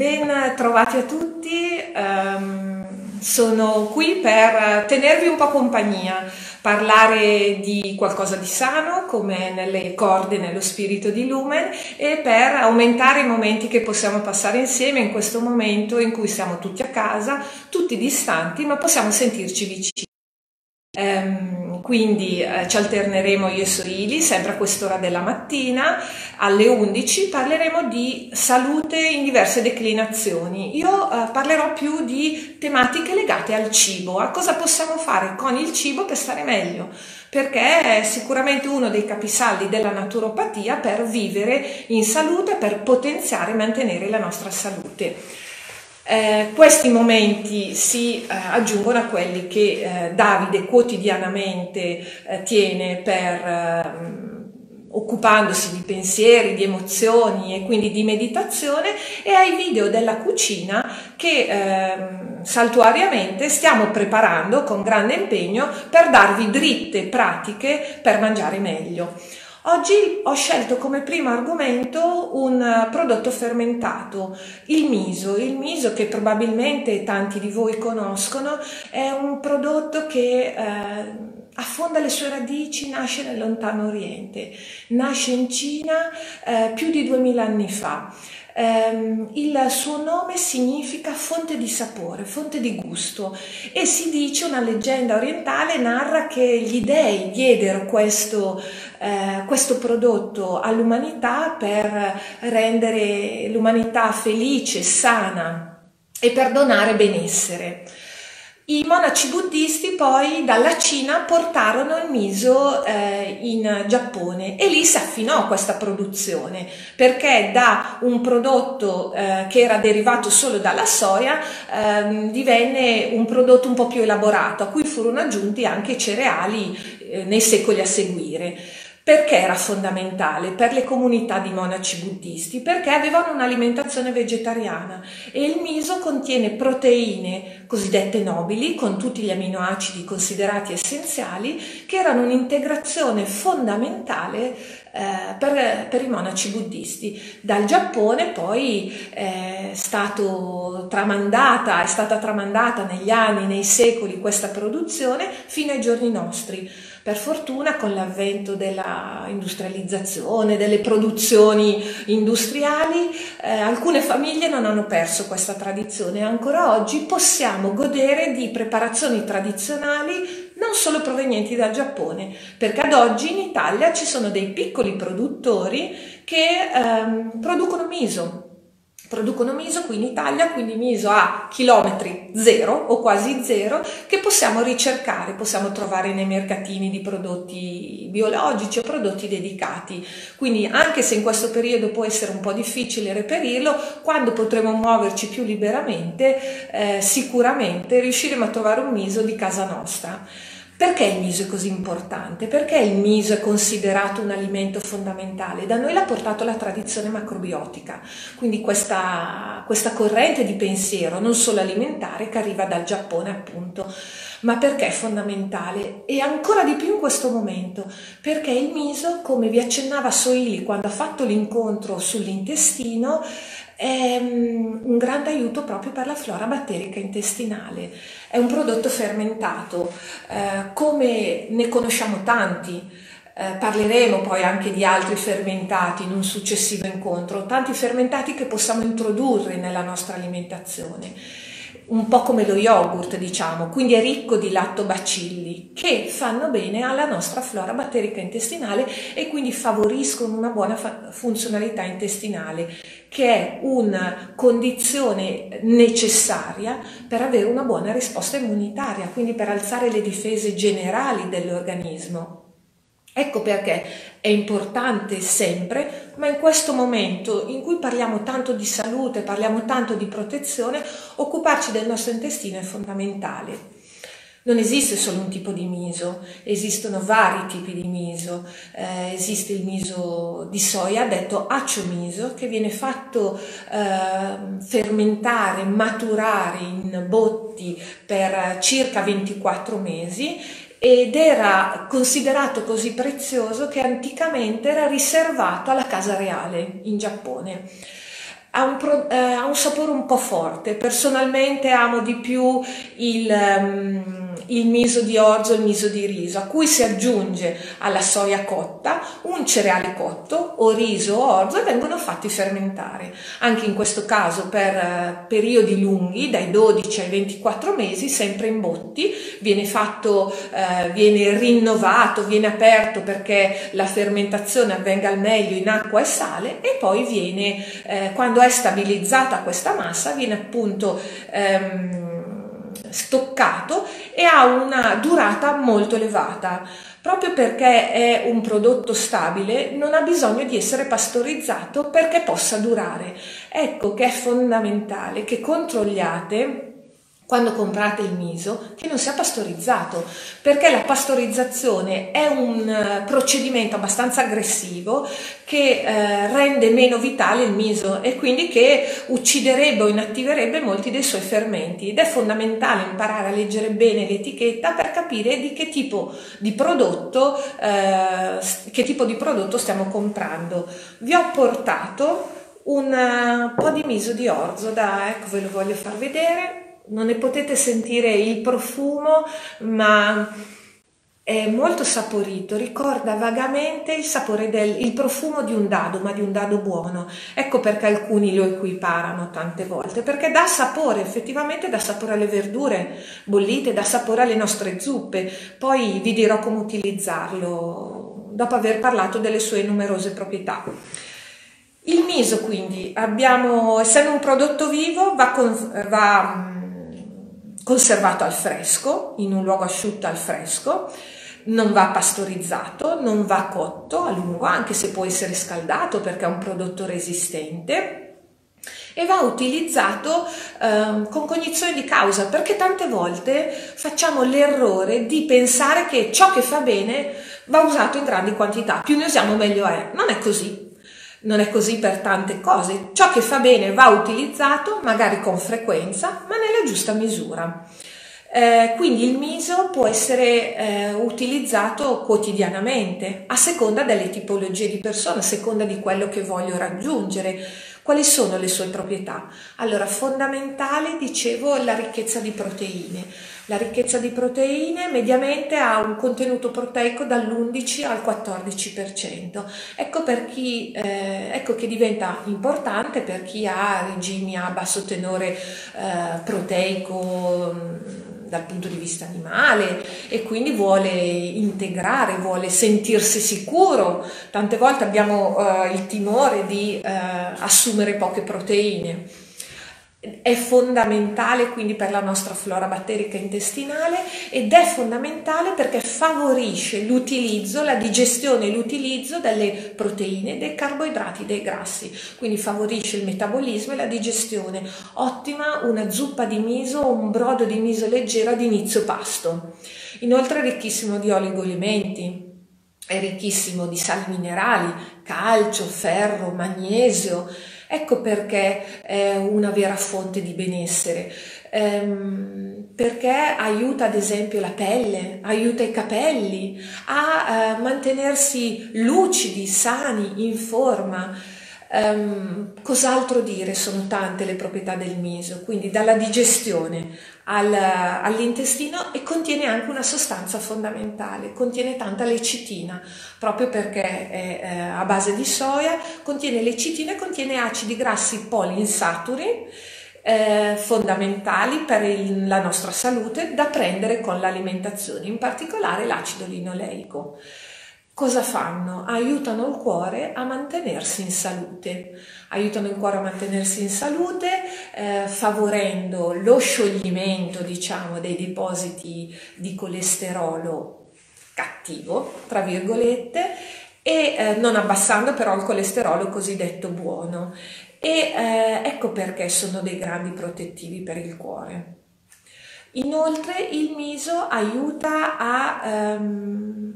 Ben trovati a tutti, um, sono qui per tenervi un po' compagnia, parlare di qualcosa di sano come nelle corde, nello spirito di Lumen e per aumentare i momenti che possiamo passare insieme in questo momento in cui siamo tutti a casa, tutti distanti, ma possiamo sentirci vicini. Um, quindi eh, ci alterneremo io e Sorili sempre a quest'ora della mattina. Alle 11 parleremo di salute in diverse declinazioni. Io eh, parlerò più di tematiche legate al cibo a cosa possiamo fare con il cibo per stare meglio perché è sicuramente uno dei capisaldi della naturopatia per vivere in salute per potenziare e mantenere la nostra salute eh, questi momenti si eh, aggiungono a quelli che eh, Davide quotidianamente eh, tiene per ehm, occupandosi di pensieri, di emozioni e quindi di meditazione e ai video della cucina che eh, saltuariamente stiamo preparando con grande impegno per darvi dritte pratiche per mangiare meglio. Oggi ho scelto come primo argomento un prodotto fermentato, il miso. Il miso che probabilmente tanti di voi conoscono è un prodotto che eh, affonda le sue radici, nasce nel lontano oriente, nasce in Cina eh, più di 2000 anni fa. Um, il suo nome significa fonte di sapore, fonte di gusto e si dice, una leggenda orientale narra che gli dei diedero questo, uh, questo prodotto all'umanità per rendere l'umanità felice, sana e per donare benessere. I monaci buddisti poi dalla Cina portarono il miso eh, in Giappone e lì si affinò questa produzione perché da un prodotto eh, che era derivato solo dalla soia eh, divenne un prodotto un po' più elaborato a cui furono aggiunti anche cereali eh, nei secoli a seguire. Perché era fondamentale per le comunità di monaci buddisti? Perché avevano un'alimentazione vegetariana e il miso contiene proteine cosiddette nobili con tutti gli aminoacidi considerati essenziali che erano un'integrazione fondamentale eh, per, per, i monaci buddisti. Dal Giappone poi è, stato tramandata, è stata tramandata negli anni, nei secoli questa produzione fino ai giorni nostri per fortuna con l'avvento della industrializzazione, delle produzioni industriali, eh, alcune famiglie non hanno perso questa tradizione ancora oggi possiamo godere di preparazioni tradizionali non solo provenienti dal Giappone, perché ad oggi in Italia ci sono dei piccoli produttori che ehm, producono miso, producono miso qui in Italia, quindi miso a chilometri zero o quasi zero che possiamo ricercare, possiamo trovare nei mercatini di prodotti biologici o prodotti dedicati. Quindi anche se in questo periodo può essere un po' difficile reperirlo, quando potremo muoverci più liberamente, eh, sicuramente riusciremo a trovare un miso di casa nostra. Perché il miso è così importante? Perché il miso è considerato un alimento fondamentale? Da noi l'ha portato la tradizione macrobiotica, quindi questa, questa corrente di pensiero, non solo alimentare, che arriva dal Giappone appunto. Ma perché è fondamentale? E ancora di più in questo momento, perché il miso, come vi accennava Soili quando ha fatto l'incontro sull'intestino, è mm, un grande aiuto proprio per la flora batterica intestinale. È un prodotto fermentato, eh, come ne conosciamo tanti. Eh, parleremo poi anche di altri fermentati in un successivo incontro, tanti fermentati che possiamo introdurre nella nostra alimentazione un po' come lo yogurt, diciamo, quindi è ricco di lattobacilli che fanno bene alla nostra flora batterica intestinale e quindi favoriscono una buona funzionalità intestinale, che è una condizione necessaria per avere una buona risposta immunitaria, quindi per alzare le difese generali dell'organismo. Ecco perché è importante sempre, ma in questo momento in cui parliamo tanto di salute, parliamo tanto di protezione, occuparci del nostro intestino è fondamentale. Non esiste solo un tipo di miso, esistono vari tipi di miso. Eh, esiste il miso di soia, detto accio miso, che viene fatto eh, fermentare, maturare in botti per circa 24 mesi ed era considerato così prezioso che anticamente era riservato alla casa reale in Giappone. Ha un, pro, eh, ha un, sapore un po' forte. Personalmente amo di più il, um, il, miso di orzo il miso di riso, a cui si aggiunge alla soia cotta un cereale cotto o riso o orzo e vengono fatti fermentare. Anche in questo caso per uh, periodi lunghi, dai 12 ai 24 mesi, sempre in botti, viene fatto, uh, viene rinnovato, viene aperto perché la fermentazione avvenga al meglio in acqua e sale e poi viene, uh, quando quando è stabilizzata questa massa viene appunto ehm, stoccato e ha una durata molto elevata. Proprio perché è un prodotto stabile non ha bisogno di essere pastorizzato perché possa durare. Ecco che è fondamentale che controlliate quando comprate il miso che non sia pastorizzato, perché la pastorizzazione è un eh, procedimento abbastanza aggressivo che eh, rende meno vitale il miso e quindi che ucciderebbe o inattiverebbe molti dei suoi fermenti. Ed è fondamentale imparare a leggere bene l'etichetta per capire di che tipo di prodotto, eh, che tipo di prodotto stiamo comprando. Vi ho portato un eh, po' di miso di orzo, da, ecco ve lo voglio far vedere non ne potete sentire il profumo, ma è molto saporito, ricorda vagamente il sapore del il profumo di un dado, ma di un dado buono. Ecco perché alcuni lo equiparano tante volte, perché dà sapore, effettivamente dà sapore alle verdure bollite, dà sapore alle nostre zuppe. Poi vi dirò come utilizzarlo dopo aver parlato delle sue numerose proprietà. Il miso quindi abbiamo, essendo un prodotto vivo, va, con, va conservato al fresco, in un luogo asciutto al fresco, non va pastorizzato, non va cotto a lungo, anche se può essere scaldato perché è un prodotto resistente e va utilizzato eh, con cognizione di causa perché tante volte facciamo l'errore di pensare che ciò che fa bene va usato in grandi quantità, più ne usiamo meglio è. Non è così. Non è così per tante cose. Ciò che fa bene va utilizzato, magari con frequenza, ma nella giusta misura. Eh, quindi il miso può essere eh, utilizzato quotidianamente a seconda delle tipologie di persone, a seconda di quello che voglio raggiungere. Quali sono le sue proprietà? Allora, fondamentale, dicevo, la ricchezza di proteine. La ricchezza di proteine mediamente ha un contenuto proteico dall'11 al 14%. Ecco, per chi, eh, ecco che diventa importante per chi ha regimi a basso tenore eh, proteico mm, dal punto di vista animale e quindi vuole integrare, vuole sentirsi sicuro. Tante volte abbiamo eh, il timore di eh, assumere poche proteine è fondamentale quindi per la nostra flora batterica intestinale ed è fondamentale perché favorisce l'utilizzo, la digestione e l'utilizzo delle proteine, dei carboidrati, dei grassi, quindi favorisce il metabolismo e la digestione. Ottima una zuppa di miso o un brodo di miso leggero ad inizio pasto. Inoltre è ricchissimo di oligoelementi, è ricchissimo di sali minerali, calcio, ferro, magnesio, Ecco perché è una vera fonte di benessere, ehm, perché aiuta ad esempio la pelle, aiuta i capelli a eh, mantenersi lucidi, sani, in forma. Um, cos'altro dire? Sono tante le proprietà del miso, quindi dalla digestione al, all'intestino e contiene anche una sostanza fondamentale, contiene tanta lecitina, proprio perché è eh, a base di soia, contiene lecitina e contiene acidi grassi poliinsaturi eh, fondamentali per il, la nostra salute da prendere con l'alimentazione, in particolare l'acido linoleico cosa fanno? Aiutano il cuore a mantenersi in salute, aiutano il cuore a mantenersi in salute eh, favorendo lo scioglimento diciamo dei depositi di colesterolo cattivo, tra virgolette, e eh, non abbassando però il colesterolo cosiddetto buono. E eh, ecco perché sono dei grandi protettivi per il cuore. Inoltre il miso aiuta a ehm,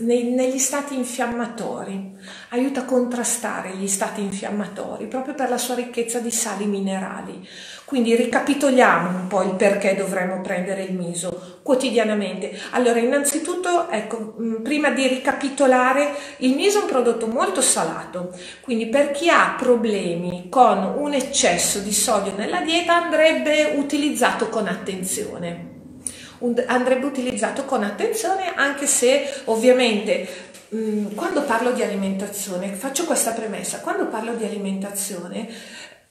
nei, negli stati infiammatori, aiuta a contrastare gli stati infiammatori proprio per la sua ricchezza di sali minerali. Quindi ricapitoliamo un po' il perché dovremmo prendere il miso quotidianamente. Allora, innanzitutto, ecco, mm, prima di ricapitolare, il miso è un prodotto molto salato, quindi per chi ha problemi con un eccesso di sodio nella dieta andrebbe utilizzato con attenzione andrebbe utilizzato con attenzione anche se ovviamente mm, quando parlo di alimentazione, faccio questa premessa, quando parlo di alimentazione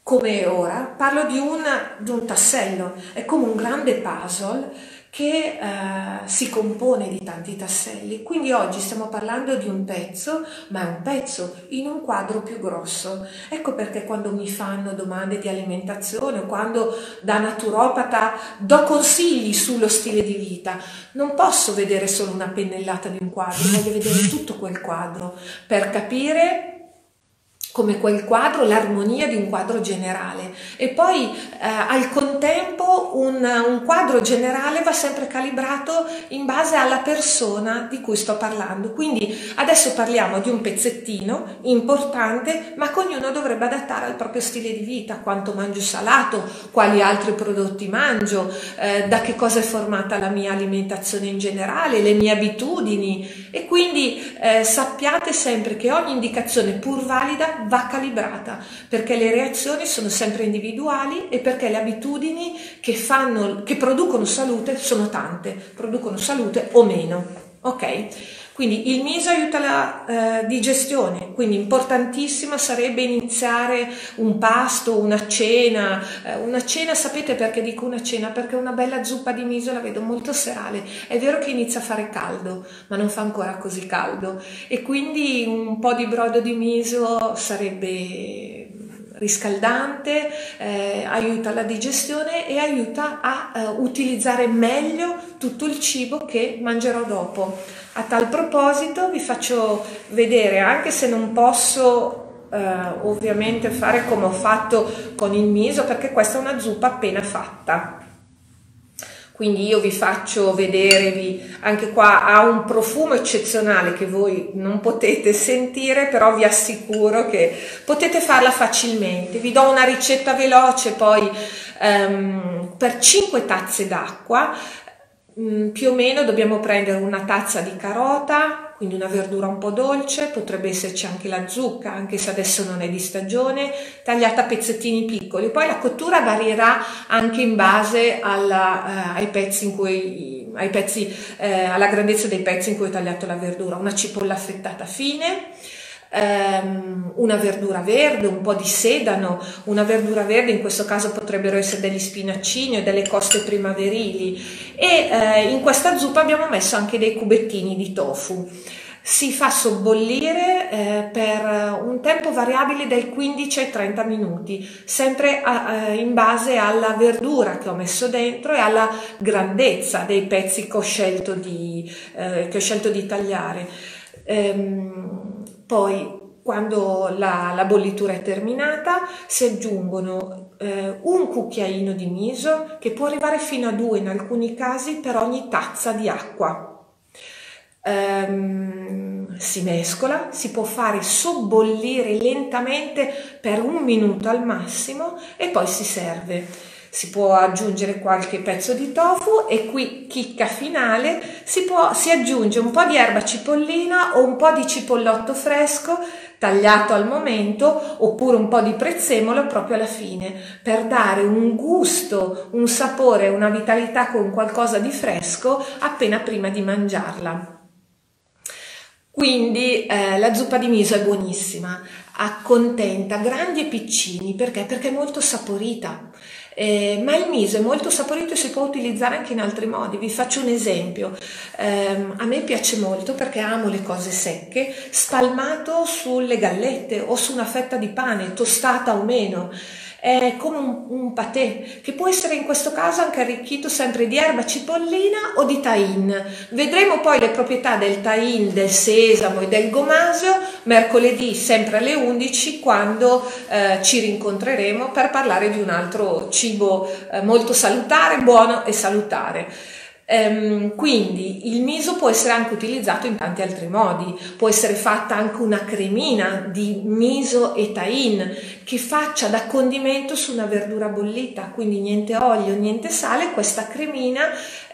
come ora, parlo di un, di un tassello, è come un grande puzzle che eh, si compone di tanti tasselli. Quindi oggi stiamo parlando di un pezzo, ma è un pezzo in un quadro più grosso. Ecco perché quando mi fanno domande di alimentazione o quando da naturopata do consigli sullo stile di vita, non posso vedere solo una pennellata di un quadro, voglio vedere tutto quel quadro per capire come quel quadro, l'armonia di un quadro generale e poi eh, al contempo un, un, quadro generale va sempre calibrato in base alla persona di cui sto parlando. Quindi adesso parliamo di un pezzettino importante, ma che ognuno dovrebbe adattare al proprio stile di vita, quanto mangio salato, quali altri prodotti mangio, eh, da che cosa è formata la mia alimentazione in generale, le mie abitudini e quindi eh, sappiate sempre che ogni indicazione pur valida va calibrata perché le reazioni sono sempre individuali e perché le abitudini che, fanno, che producono salute sono tante, producono salute o meno. Ok? Quindi il miso aiuta la eh, digestione, quindi importantissima sarebbe iniziare un pasto, una cena. Eh, una cena, sapete perché dico una cena? Perché una bella zuppa di miso la vedo molto serale. È vero che inizia a fare caldo, ma non fa ancora così caldo. E quindi un po' di brodo di miso sarebbe riscaldante, eh, aiuta la digestione e aiuta a eh, utilizzare meglio tutto il cibo che mangerò dopo. A tal proposito vi faccio vedere, anche se non posso eh, ovviamente fare come ho fatto con il miso, perché questa è una zuppa appena fatta. Quindi io vi faccio vedere, anche qua ha un profumo eccezionale che voi non potete sentire, però vi assicuro che potete farla facilmente. Vi do una ricetta veloce, poi um, per 5 tazze d'acqua Mm, più o meno dobbiamo prendere una tazza di carota, quindi una verdura un po' dolce, potrebbe esserci anche la zucca, anche se adesso non è di stagione, tagliata a pezzettini piccoli. Poi la cottura varierà anche in base alla, eh, ai pezzi in cui, ai pezzi, eh, alla grandezza dei pezzi in cui ho tagliato la verdura. Una cipolla affettata fine, ehm, una verdura verde, un po' di sedano, una verdura verde in questo caso potrebbero essere degli spinaccini o delle coste primaverili e eh, in questa zuppa abbiamo messo anche dei cubettini di tofu. Si fa sobbollire eh, per un tempo variabile dai 15 ai 30 minuti, sempre a, in base alla verdura che ho messo dentro e alla grandezza dei pezzi che ho scelto di, eh, che ho scelto di tagliare. Ehm, poi quando la, la, bollitura è terminata si aggiungono eh, un cucchiaino di miso che può arrivare fino a due in alcuni casi per ogni tazza di acqua. Um, si mescola, si può fare sobbollire lentamente per un minuto al massimo e poi si serve si può aggiungere qualche pezzo di tofu e qui chicca finale si, può, si aggiunge un po' di erba cipollina o un po' di cipollotto fresco tagliato al momento oppure un po' di prezzemolo proprio alla fine per dare un gusto, un sapore, una vitalità con qualcosa di fresco appena prima di mangiarla. Quindi eh, la zuppa di miso è buonissima, accontenta grandi e piccini perché? Perché è molto saporita. Eh, ma il miso è molto saporito e si può utilizzare anche in altri modi. Vi faccio un esempio. Eh, a me piace molto perché amo le cose secche, spalmato sulle gallette o su una fetta di pane, tostata o meno è come un, un patè che può essere in questo caso anche arricchito sempre di erba cipollina o di tain. Vedremo poi le proprietà del tain, del sesamo e del gomasio mercoledì sempre alle 11 quando eh, ci rincontreremo per parlare di un altro cibo eh, molto salutare, buono e salutare. Ehm, quindi il miso può essere anche utilizzato in tanti altri modi, può essere fatta anche una cremina di miso e tain che faccia da condimento su una verdura bollita, quindi niente olio, niente sale, questa cremina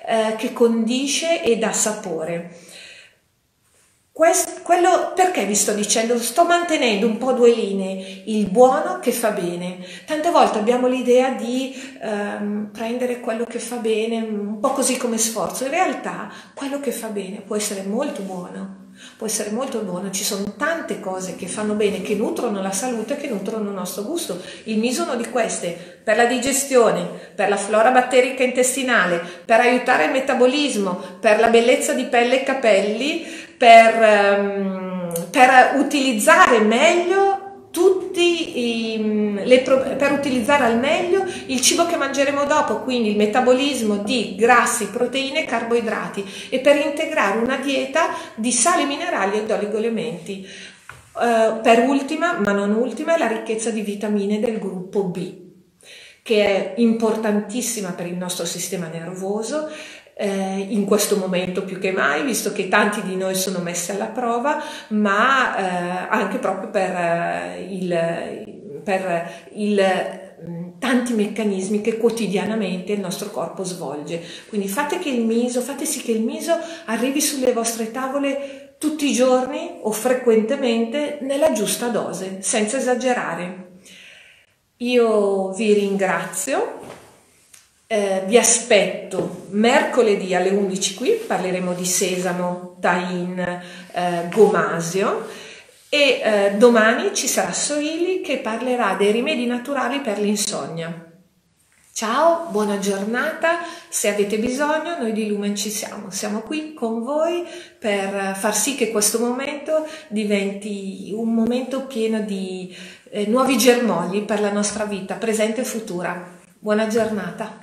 eh, che condisce e dà sapore. Questo, quello perché vi sto dicendo? Sto mantenendo un po' due linee, il buono che fa bene. Tante volte abbiamo l'idea di ehm, prendere quello che fa bene, un po' così come sforzo. In realtà quello che fa bene può essere molto buono, può essere molto buono. Ci sono tante cose che fanno bene, che nutrono la salute, che nutrono il nostro gusto. Il miso è uno di queste, per la digestione, per la flora batterica intestinale, per aiutare il metabolismo, per la bellezza di pelle e capelli per, ehm, per utilizzare meglio tutti i, le, per utilizzare al meglio il cibo che mangeremo dopo, quindi il metabolismo di grassi, proteine e carboidrati e per integrare una dieta di sali minerali ed oligoelementi. Uh, per ultima, ma non ultima, la ricchezza di vitamine del gruppo B, che è importantissima per il nostro sistema nervoso eh, in questo momento più che mai, visto che tanti di noi sono messi alla prova, ma eh, anche proprio per eh, il, per il mm, tanti meccanismi che quotidianamente il nostro corpo svolge. Quindi fate che il miso, fate sì che il miso arrivi sulle vostre tavole tutti i giorni o frequentemente nella giusta dose, senza esagerare. Io vi ringrazio eh, vi aspetto mercoledì alle 11 qui, parleremo di sesamo, tain, eh, gomasio e eh, domani ci sarà Soili che parlerà dei rimedi naturali per l'insonnia. Ciao, buona giornata, se avete bisogno noi di Lumen ci siamo, siamo qui con voi per far sì che questo momento diventi un momento pieno di eh, nuovi germogli per la nostra vita, presente e futura. Buona giornata.